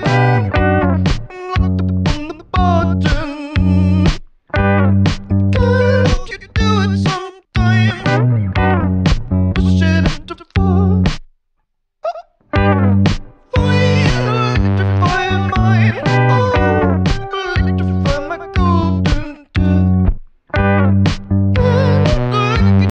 Could you do it sometime?